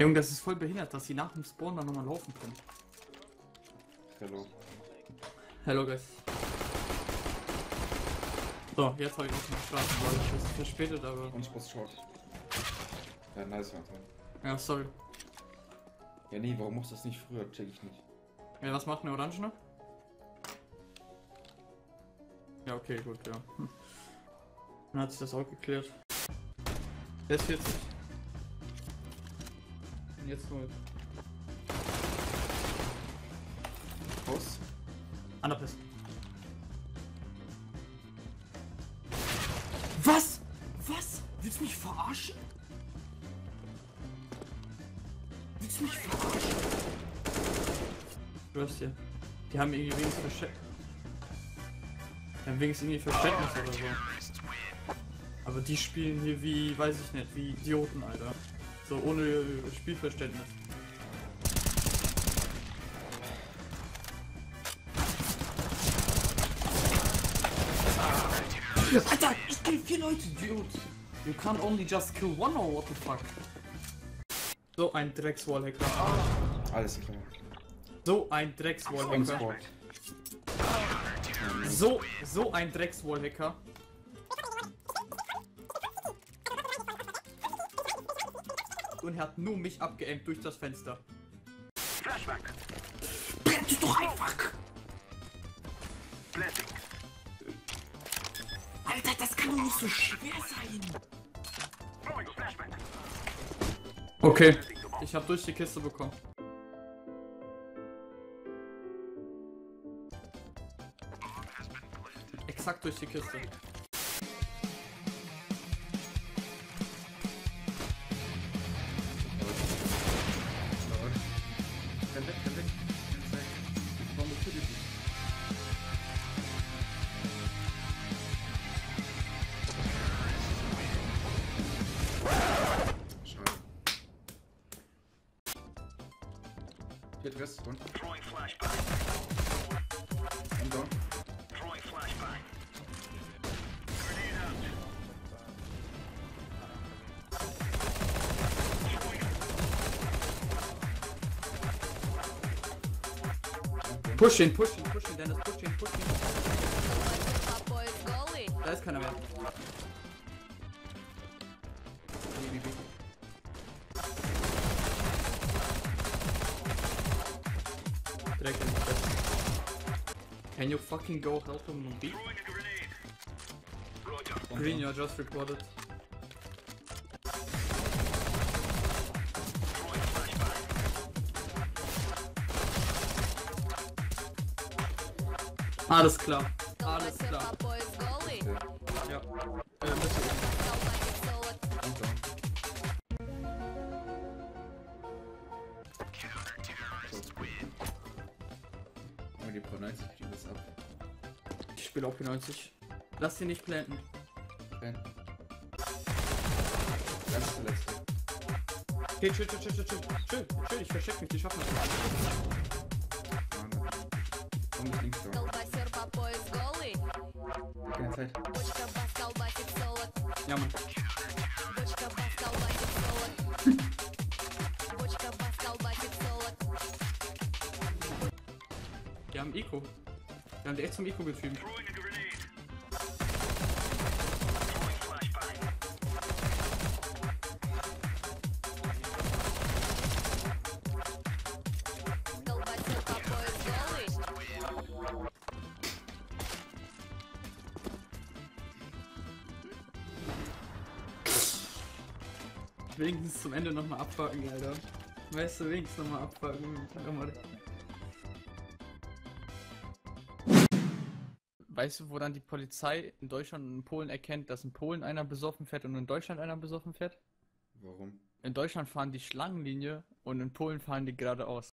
Junge, das ist voll behindert, dass sie nach dem Spawn dann nochmal laufen können. Hello. Hello guys. So, jetzt habe ich noch eine Straße, weil ich ist verspätet, aber. Und ich muss short. Ja, nice, man. Ja, sorry. Ja, nee, warum machst du das nicht früher? Check ich nicht. Ja, was macht eine Orange noch? Ja, okay, gut, ja. Hm. Dann hat sich das auch geklärt. Der ist 40. Jetzt nur Haus? Anderpiss. Was? Was? Willst du mich verarschen? Willst du mich verarschen? Du hast dir. Die haben irgendwie wenigstens Verständnis. Die haben wenigstens irgendwie Verständnis oder so. Aber die spielen hier wie, weiß ich nicht, wie Idioten, Alter. So ohne Spielverständnis. Alter, ich kill vier Leute, dude. You can't only just kill one or what the fuck? So ein Dreckswallhacker. Alles klar. So ein Dreckswallhacker. So, so ein Dreckswallhacker. Und er hat nur mich abgeämt durch das Fenster. Brennt doch einfach! Alter, das kann doch nicht so schwer sein! Okay, ich hab durch die Kiste bekommen. Exakt durch die Kiste. Get this one. Throwing flashbang. I'm. Throwing flashbang. Grenade out. Pushing, pushing, pushing, Dennis, pushing, pushing. Da ist keiner mehr. B, B, Drag him. Can you fucking go help him on B? Green, you're just recorded. Alles klar. Alles klar. Ja. Aber die Pro 90 kriegen das ab. Ich spiele auf P90. Lass sie nicht planten. Ben. Ganz verletzt. Okay, chill, chill, chill, chill, chill. Chill, chill, ich versteck mich, die schaffen das. Komm nicht links down. Колбасер по пояс голый. Keine Zeit. Бочка бас, колбасик солод. Ja, Mann. Wir haben Eco. Wir haben die echt zum Eco getrieben. wenigstens zum Ende nochmal abfacken, Alter. Weißt du, wenigstens nochmal abfacken. Weißt du, wo dann die Polizei in Deutschland und in Polen erkennt, dass in Polen einer besoffen fährt und in Deutschland einer besoffen fährt? Warum? In Deutschland fahren die Schlangenlinie und in Polen fahren die geradeaus.